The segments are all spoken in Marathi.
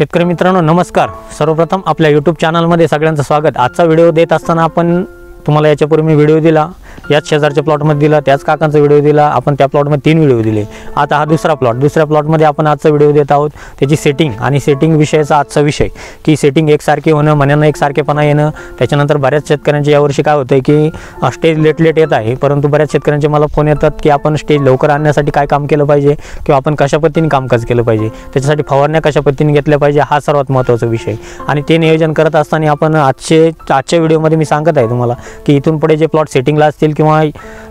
शेतकरी मित्रांनो नमस्कार. सर्वप्रथम आपल्या यूट्यूब चॅनलमध्ये सगळ्यांचं स्वागत. आजचा व्हिडिओ देत असताना आपण तुम्हाला याच्यापूर्वी मी व्हिडिओ दिला. याच शेजारच्या प्लॉटमध्ये दिला त्याच काकांचा व्हिडिओ दिला आपण त्या प्लॉटमध्ये तीन व्हिडिओ दिले. आता हा दुसरा प्लॉट दुसऱ्या प्लॉटमध्ये आपण आजचा व्हिडिओ देत आहोत त्याची सेटिंग आणि सेटिंग विषयाचा आजचा विषय. की सेटिंग एकसारखी होणं मन्यांना एकसारखेपणा येणं त्याच्यानंतर बऱ्याच शेतकऱ्यांचे यावर्षी काय होतं की स्टेज लेट लेट येत आहे परंतु बऱ्याच शेतकऱ्यांचे मला फोन येतात की आपण स्टेज लवकर आणण्यासाठी काय काम केलं पाहिजे किंवा आपण कशा पद्धतीने कामकाज केलं पाहिजे त्याच्यासाठी फवारण्या कशा पद्धतीने घेतल्या पाहिजे हा सर्वात महत्त्वाचा विषय. आणि ते नियोजन करत असताना आपण आजचे आजच्या व्हिडिओमध्ये मी सांगत आहे तुम्हाला की इथून पुढे जे प्लॉट सेटिंगला असतील किंवा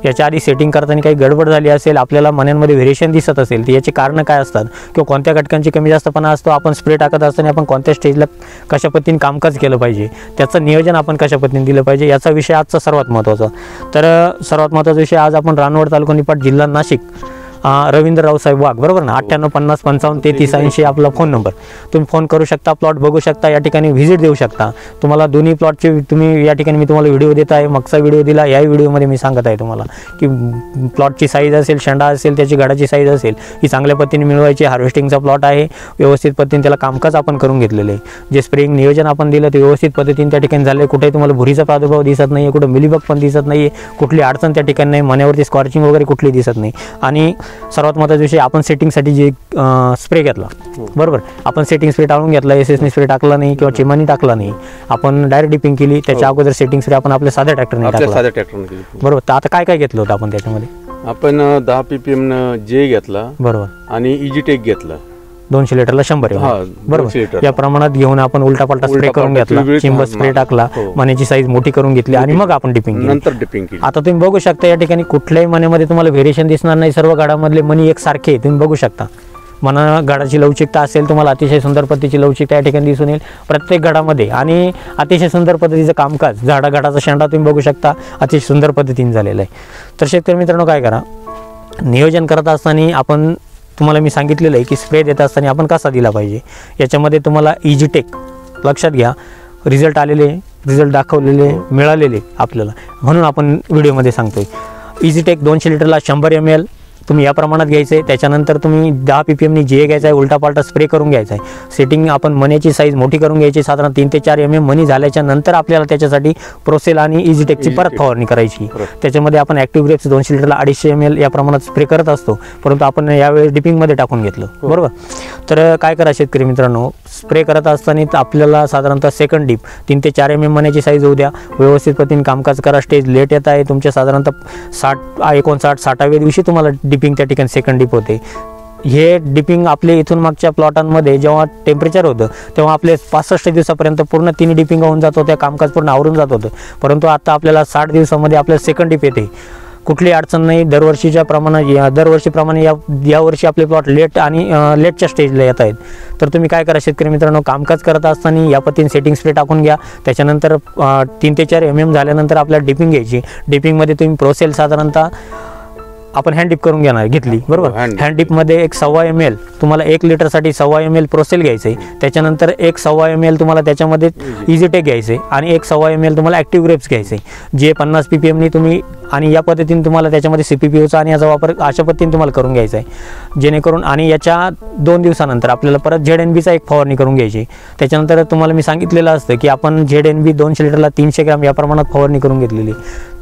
याच्या आधी सेटिंग करताना काही गडबड झाली असेल आपल्याला मनांमध्ये व्हेरिएशन दिसत असेल तर याची कारणं काय असतात? किंवा कोणत्या घटकांची कमी जास्तपणा असतो आपण स्प्रे टाकत असताना आपण कोणत्या स्टेजला कशा पद्धतीने कामकाज केलं पाहिजे? त्याचं नियोजन आपण कशा पद्धतीने दिलं पाहिजे? याचा विषय आजचा सर्वात महत्त्वाचा. तर सर्वात महत्त्वाचा विषय आज आपण रानवड तालुका निपाट जिल्हा नाशिक. रवींद्र रावसाहेब वाघ बरोबर ना? अठ्ठ्याण्णव पन्नास पंचावन्न तेहतीस ऐंशी आपला फोन नंबर तुम्ही फोन करू शकता प्लॉट बघू शकता या ठिकाणी व्हिजिट देऊ शकता. तुम्हाला दोन्ही प्लॉटचे तुम्ही या ठिकाणी मी तुम्हाला व्हिडिओ देत आहे मागचा व्हिडिओ दिला याही व्हिडिओमध्ये मी सांगत आहे तुम्हाला की प्लॉटची साईज असेल शेंडा असेल त्याची गाडाची साईज असेल ही चांगल्या पद्धतीने मिळवायची हार्वेस्टिंगचा प्लॉट आहे व्यवस्थित पद्धतीने त्याला कामकाज आपण करून घेतलेलं आहे. जे स्प्रेइंग नियोजन आपण दिलं ते व्यवस्थित पद्धतीने त्या ठिकाणी झालं कुठेही तुम्हाला भुरीचा प्रादुर्भाव दिसत नाही आहे कुठं मिलीबग पण दिसत नाही आहे कुठली अडचण त्या ठिकाणी नाही मण्यावरती स्कॉर्चिंग वगैरे कुठली दिसत नाही. आणि सर्वात महत्त्वाचा विषय आपण सेटिंगसाठी जे स्प्रे घेतला. बरोबर? आपण सेटिंग स्प्रे टाळून घेतला एस एसने स्प्रे टाकला नाही किंवा चिमानी टाकला नाही. आपण डायरेक्ट डिपिंग केली त्याच्या अगोदर सेटिंग स्प्रे आपण आपल्या साध्या ट्रॅक्टरने टाकला. साध्या ट्रॅक्टरने बरोबर? तर आता काय काय घेतलं होतं आपण त्याच्यामध्ये? आपण दहा पीपीएम जे घेतला बरोबर. आणि इजी टेक घेतला. दोनशे लिटरला शंभर हा, बरोबर. या प्रमाणात घेऊन आपण उलटा पलटा स्प्रे करून घेतला. चिंब स्प्रे टाकला. हो. मण्याची साईज मोठी करून घेतली आणि मग आपण डिपिंग केली. नंतर डिपिंग केली. आता तुम्ही बघू शकता या ठिकाणी कुठल्याही मण्यामध्ये तुम्हाला व्हेरिएशन दिसणार नाही. सर्व गाडामधले मनी एकसारखे आहे. तुम्ही बघू शकता. मना गाडाची लवचिकता असेल तुम्हाला अतिशय सुंदर पद्धतीची लवचिकता या ठिकाणी दिसून येईल. प्रत्येक गाडामध्ये आणि अतिशय सुंदर पद्धतीचं कामकाज झाडा गाडाचा शेंडा तुम्ही बघू शकता. अतिशय सुंदर पद्धतीने झालेला आहे. तर शेतकरी मित्रांनो काय करा? नियोजन करत असताना आपण तुम्हाला मी सांगितलेलं आहे की स्प्रे देत असताना आपण कसा दिला पाहिजे? याच्यामध्ये तुम्हाला इजीटेक लक्षात घ्या. रिझल्ट आलेले रिझल्ट दाखवलेले, मिळालेले आपल्याला. म्हणून आपण व्हिडिओमध्ये सांगतोय. इजीटेक दोनशे लिटरला शंभर एम एल तुम्ही या प्रमाणात घ्यायचं आहे त्याच्यानंतर तुम्ही दहा पी पी एमनी जे घ्यायचा आहे उलटा पालटा स्प्रे करून घ्यायचा आहे सेटिंग आपण मनीची साईज मोठी करून घ्यायची. साधारण तीन ते चार एम एम मनी झाल्याच्यानंतर आपल्याला त्याच्यासाठी प्रोसेल आणि इझीटेकची परत. फवारणी करायची. त्याच्यामध्ये आपण ॲक्टिव्ह ग्रेप्स दोनशे लिटरला अडीचशे एम एल या प्रमाणात स्प्रे करत असतो. परंतु आपण यावेळेस डिपिंगमध्ये टाकून घेतलं. बरोबर? तर काय करा शेतकरी मित्रांनो स्प्रे करत असताना आपल्याला साधारणतः सेकंड डिप तीन ते चार एम एम मण्याची साईज होऊ द्या. व्यवस्थित पद्धतीने कामकाज करा. स्टेज लेट येत आहे. तुमच्या साधारणतः साठ एकोणसाठ साठाव्या दिवशी तुम्हाला डिपिंग त्या ठिकाणी सेकंड डिप होते. हे डिपिंग आपले इथून मागच्या प्लॉटांमध्ये जेव्हा टेम्परेचर होतं तेव्हा आपले पासष्ट दिवसापर्यंत पूर्ण तिन्ही डिपिंग होऊन जात होत्या कामकाज पूर्ण आवरून जात होतं. परंतु आता आपल्याला साठ दिवसामध्ये आपल्याला सेकंड डिप येते. कुठली अडचण नाही दरवर्षीच्या प्रमाणात या- दरवर्षीप्रमाणे या यावर्षी आपले प्लॉट लेट आणि लेटच्या स्टेजला येत आहेत. तर तुम्ही काय करा शेतकरी मित्रांनो कामकाज करत असताना या पद्धतीने सेटिंग स्प्रे टाकून घ्या. त्याच्यानंतर तीन ते चार एम एम झाल्यानंतर आपल्याला डिपिंग घ्यायची. डिपिंगमध्ये तुम्ही प्रोसेल साधारणतः आपण हँड डिप करून घेणार घेतली बरोबर? हो, dip. हँड डिपमध्ये एक सव्वा एम एल तुम्हाला एक लिटरसाठी सव्वा एम एल प्रोसेल घ्यायचं आहे त्याच्यानंतर एक सव्वा एम एल तुम्हाला त्याच्यामध्ये इझीटेक घ्यायचं आहे आणि एक सव्वा एम एल तुम्हाला ॲक्टिव्ह ग्रेप्स घ्यायचं जे पन्नास पी पी एमनी तुम्ही आणि या पद्धतीने तुम्हाला त्याच्यामध्ये सी पी पी ओचा आणि याचा वापर अशा पद्धतीने तुम्हाला करून घ्यायचा आहे जेणेकरून आणि याच्या दोन दिवसानंतर आपल्याला परत झेड एन बीचा एक फवारणी करून घ्यायची. त्याच्यानंतर तुम्हाला मी सांगितलेलं असतं की आपण झेड एन बी दोनशे लिटरला तीनशे ग्राम या प्रमाणात फवारणी करून घेतलेली.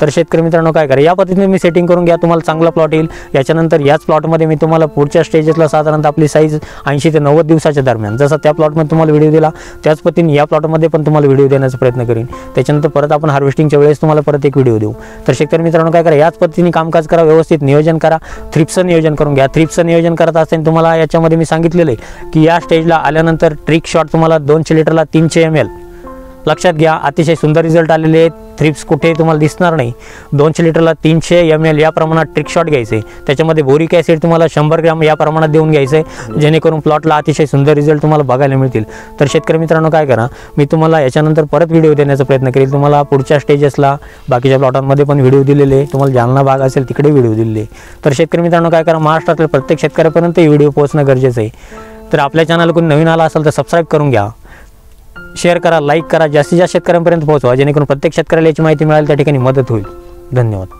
तर शेतकरी मित्रांनो काय करा या पद्धतीने मी सेटिंग करून घ्या तुम्हाला चांगला प्लॉट येईल. याच्यानंतर याच प्लॉटमध्ये मी तुम्हाला पुढच्या स्टेजेसला साधारणतः आपली साईज ऐंशी ते नव्वद दिवसाच्या दरम्यान जसा त्या प्लॉटमध्ये तुम्हाला व्हिडिओ दिला त्याच पद्धतीने या प्लॉटमध्ये पण तुम्हाला व्हिडिओ देण्याचा प्रयत्न करीन. त्याच्यानंतर परत आपण हार्वेस्टिंगच्या वेळेस तुम्हाला परत एक व्हिडिओ देऊ. तर शेतकरी मित्रांनो काय करा याच पद्धतीने कामकाज करा व्यवस्थित नियोजन करा थ्रिप्सचं नियोजन करून घ्या. थ्रिप्सचं नियोजन करत असताना तुम्हाला याच्यामध्ये मी सांगितलेलं आहे की या स्टेजला आल्यानंतर ट्रिक शॉट तुम्हाला दोनशे लिटरला तीनशे एम एल लक्षात घ्या अतिशय सुंदर रिझल्ट आलेले आहेत. थ्रिप्स कुठे तुम्हाला दिसणार नाही. दोनशे लिटरला तीनशे एम एल या प्रमाणात ट्रिक शॉट घ्यायचे. त्याच्यामध्ये बोरिक ॲसिड तुम्हाला शंभर ग्रॅम या प्रमाणात देऊन घ्यायचं. आहे जेणेकरून प्लॉटला अतिशय सुंदर रिझल्ट तुम्हाला बघायला मिळतील. तर शेतकरी मित्रांनो काय करा मी तुम्हाला याच्यानंतर परत व्हिडिओ देण्याचा प्रयत्न करेल. तुम्हाला पुढच्या स्टेजेसला बाकीच्या प्लॉटांमध्ये पण व्हिडिओ दिलेले. तुम्हाला जालना भाग असेल तिकडे व्हिडिओ दिलेले. तर शेतकरी मित्रांनो काय करा महाराष्ट्रातल्या प्रत्येक शेतकऱ्यापर्यंत ही व्हिडिओ पोहोचणं गरजेचं आहे. तर आपल्या चॅनल कोणी नवीन आला असेल तर सबस्क्राईब करून घ्या. शेअर करा लाईक करा जास्तीत जास्त शेतकऱ्यांपर्यंत पोहोचवा जेणेकरून प्रत्येक शेतकऱ्याला याची माहिती मिळाली त्या ठिकाणी मदत होईल. धन्यवाद.